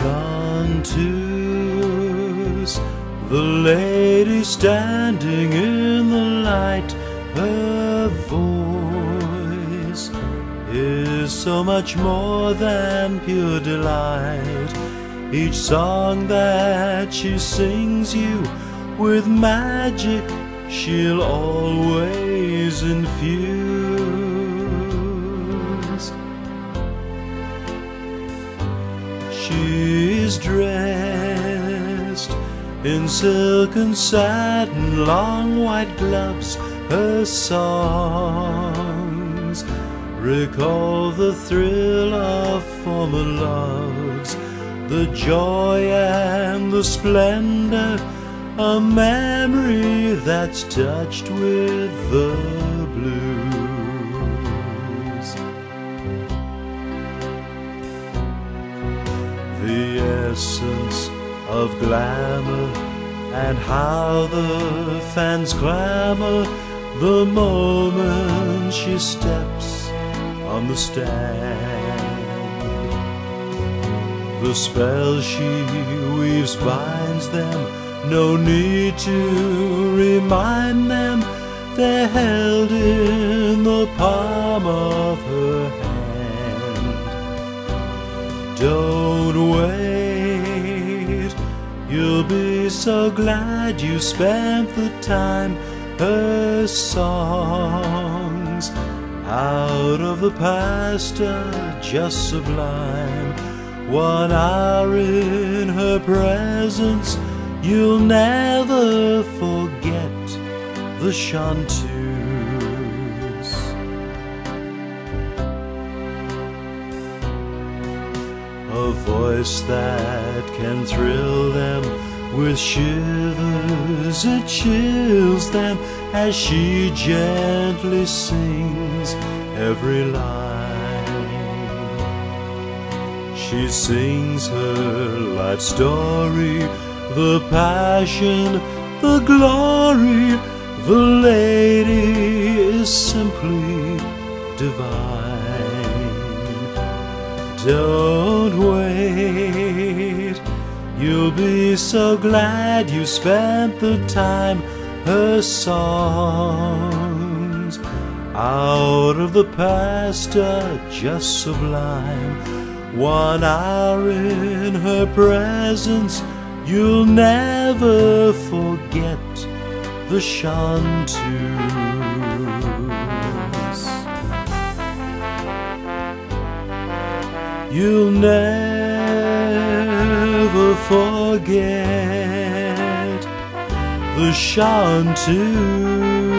chanteuse, the lady standing in the light. Her voice is so much more than pure delight. Each song that she sings you with magic, she'll always infuse. She's dressed in silk and satin, long white gloves. Her songs recall the thrill of former loves, the joy and the splendor, a memory that's touched with the The essence of glamour and how the fans clamor the moment she steps on the stand. The spell she weaves binds them, no need to remind them they're held in the palm of her hand. Don't wait, you'll be so glad you spent the time. Her songs out of the past are just sublime. One hour in her presence, you'll never forget the chanteuse. A voice that can thrill them with shivers, it chills them as she gently sings every line. She sings her life story, the passion, the glory. The lady is simply divine. Don't wait, you'll be so glad you spent the time. Her songs out of the past are just sublime. One hour in her presence, you'll never forget the chanteuse. You'll never forget the chanteuse.